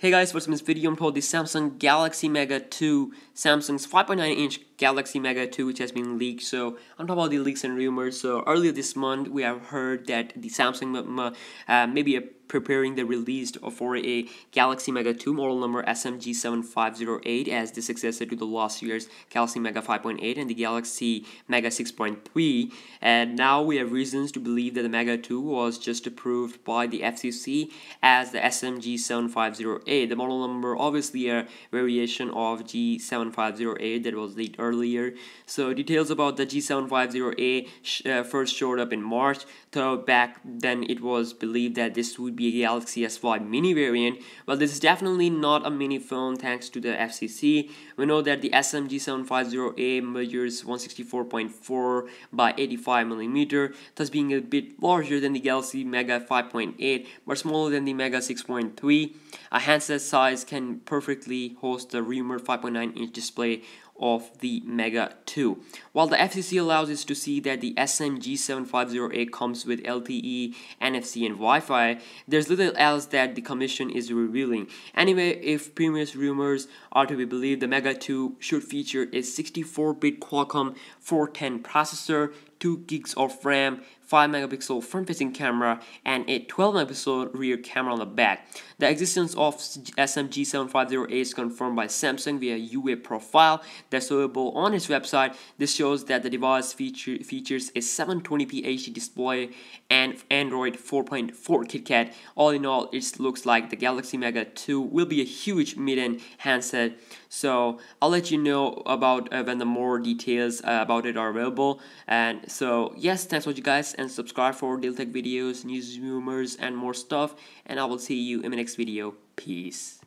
Hey guys, what's in this video? I'm told the Samsung Galaxy Mega 2, Samsung's 5.9 inch Galaxy Mega 2 which has been leaked. So I'm talking about the leaks and rumors. So earlier this month we have heard that the Samsung uh, maybe a preparing the release for a Galaxy Mega 2 model number SMG7508 as the successor to the last year's Galaxy Mega 5.8 and the Galaxy Mega 6.3 and now we have reasons to believe that the Mega 2 was just approved by the FCC as the SMG7508 the model number obviously a variation of G7508 that was leaked earlier so details about the G7508 uh, first showed up in March so back then it was believed that this would be a Galaxy S5 mini variant. Well, this is definitely not a mini phone thanks to the FCC. We know that the SMG 750A measures 164.4 by 85 millimeter, thus being a bit larger than the Galaxy Mega 5.8 but smaller than the Mega 6.3. A handset size can perfectly host the rumored 5.9 inch display of the Mega 2. While the FCC allows us to see that the SMG7508 comes with LTE, NFC, and Wi-Fi, there's little else that the Commission is revealing. Anyway, if previous rumors are to be believed, the Mega 2 should feature a 64-bit Qualcomm 410 processor, 2 gigs of RAM, 5 megapixel front facing camera, and a 12 megapixel rear camera on the back. The existence of SMG7508 is confirmed by Samsung via UA profile that's available on its website. This shows that the device feature, features a 720p HD display and Android 4.4 KitKat. All in all, it looks like the Galaxy Mega 2 will be a huge mid-end handset. So I'll let you know about uh, when the more details uh, about it are available. And so yes, thanks for you guys and subscribe for deal tech videos, news, rumors, and more stuff. And I will see you in the next video. Peace.